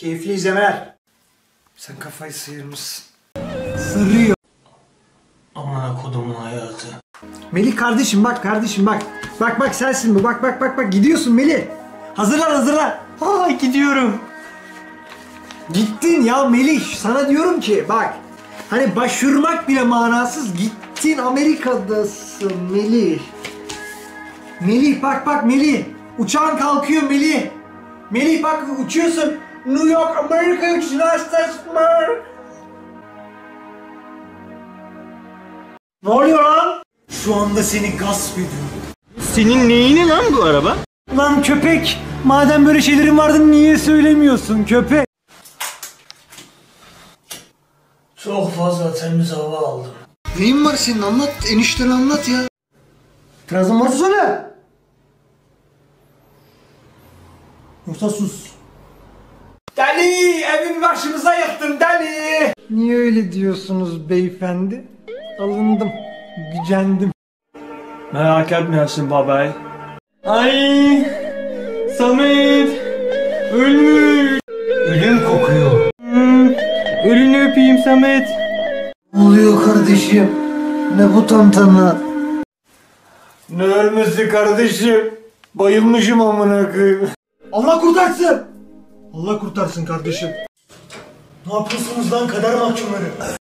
Keyifli izlemeler. Sen kafayı sıyırmışsın. Sırıyor. Amına kodumun hayatı. Melih kardeşim bak kardeşim bak. Bak bak sensin bu. Bak bak bak bak gidiyorsun Melih. Hazırlan hazırlan. Aa gidiyorum. Gittin ya Melih. Sana diyorum ki bak. Hani başvurmak bile manasız. Gittin Amerika'dasın Melih. Melih bak bak Melih. Uçağın kalkıyor Melih. Melih bak uçuyorsun. New York Amerika United States of America. Ne oluyor lan? Şu anda seni gasp ediyorum. Senin neyini lan bu araba? Lan köpek! Madem böyle şeylerin vardı niye söylemiyorsun köpek? Çok fazla temiz hava aldım. Neyin var senin anlat enişteni anlat ya. İtirazın varsa söyle. Yoksa sus. Evimi başımıza yıktın deli! Niye öyle diyorsunuz beyefendi? Alındım, gücendim. Merak etmiyorsun babay. Ay Samet ölmüş. Ölüm kokuyor. Ölünü öpeyim Samet. Ne oluyor kardeşim? Ne bu tantana? Ne ölmesi kardeşim? Bayılmışım amına koyayım. Allah kurtarsın. Allah kurtarsın kardeşim. Ne yapıyorsunuz lan kader mahkumları?